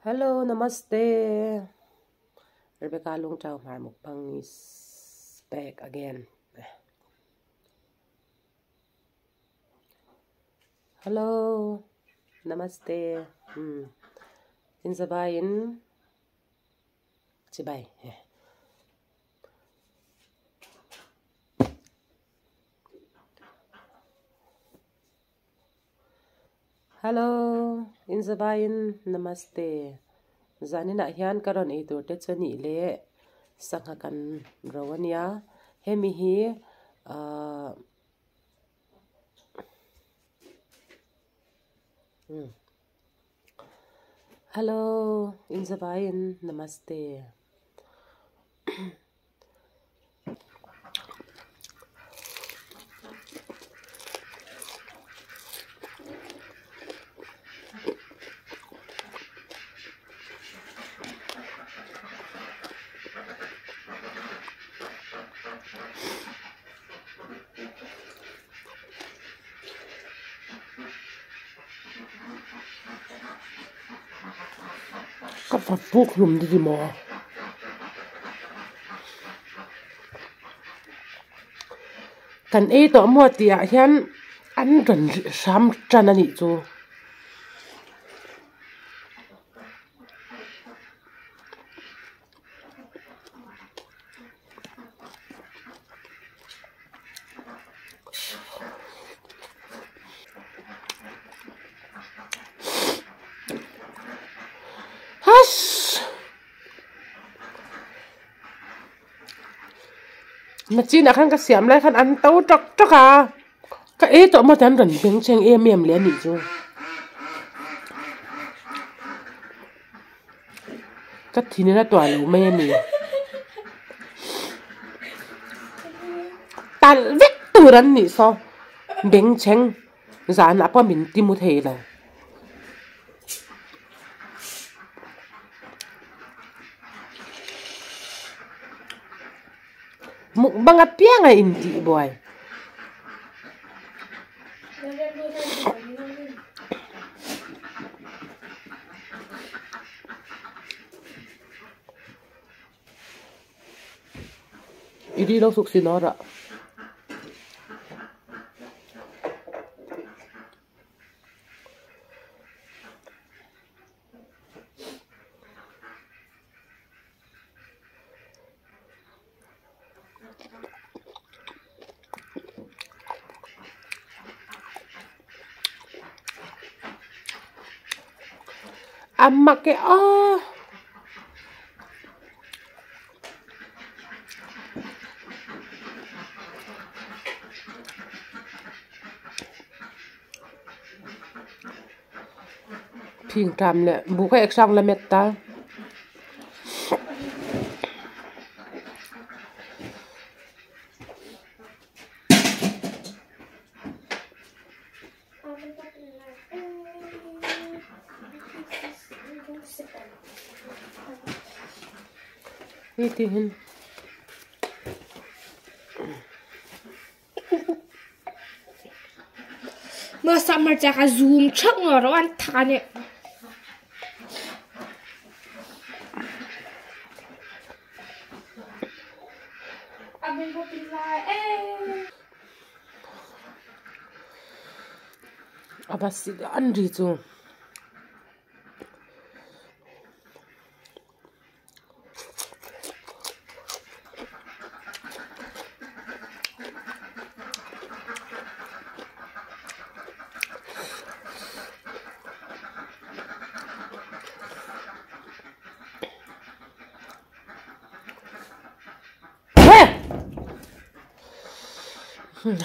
Hello, namaste. Rebecca lung Chao Mar Mukbang is back again. Hello, namaste. Hmm. Xin sabayin. Sibay. Hello, in zawain namaste zanina hian karon ei tur te le Sangakan kan ro ania hemi hi uh, hmm. hello in zawain namaste. 다 부엌으로 움직이 뭐 kan ei to mo tia hian an ran sam chan ani chu mà chỉ là khăn cái xiêm lại khăn ăn tấu trọc trọc à? Cái ấy tụi mà chẳng rảnh biến chênh em em liền nhỉ chứ cái thì nó tỏa lũ mê mì ta vết từ rắn nhỉ sao? Biến chênh giá nạp qua mình tìm một thể là. Mukbang at nga hindi boy. Hindi lang suksinara. Ăn mặc cái ơ. Phiền trầm nè bố khách xong là mệt ta Itihin. Masa marcha ka zoom chak nga rawan thane. Abin ko pila eh. Aber sie Andi so. Hmm.